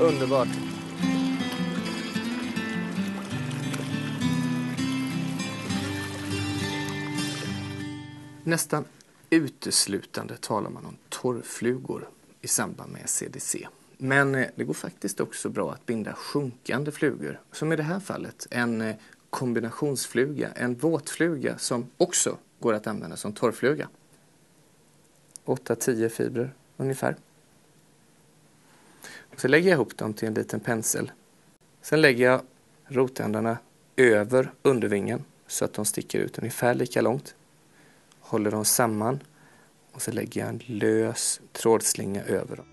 Underbart. Nästan uteslutande talar man om torrflugor i samband med CDC. Men eh, det går faktiskt också bra att binda sjunkande flugor, som i det här fallet en eh, kombinationsfluga, en våtfluga som också går att använda som torrfluga. 8-10 fibrer ungefär. Så lägger jag ihop dem till en liten pensel. Sen lägger jag rotändarna över undervingen så att de sticker ut ungefär lika långt. Håller dem samman och så lägger jag en lös trådslinga över dem.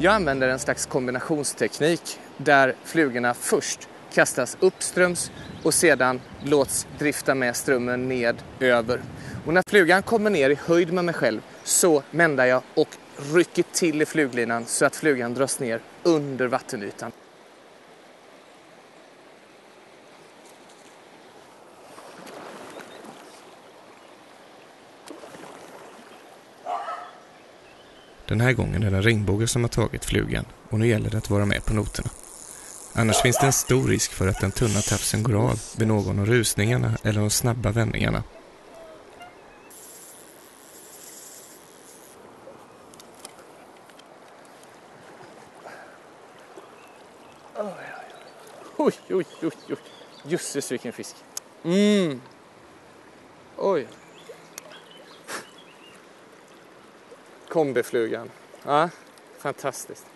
Jag använder en slags kombinationsteknik där flugorna först kastas uppströms och sedan låts drifta med strömmen ned över. Och när flugan kommer ner i höjd med mig själv så mändar jag och rycker till i fluglinan så att flugan dras ner under vattenytan. Den här gången är det en regnbåge som har tagit flugan och nu gäller det att vara med på noterna. Annars finns det en stor risk för att den tunna tafsen går av vid någon av rusningarna eller de snabba vändningarna. Oj, oj, oj, oj. Jösses vilken fisk. Mm. Oj. Kombiflugan. Ja, fantastiskt.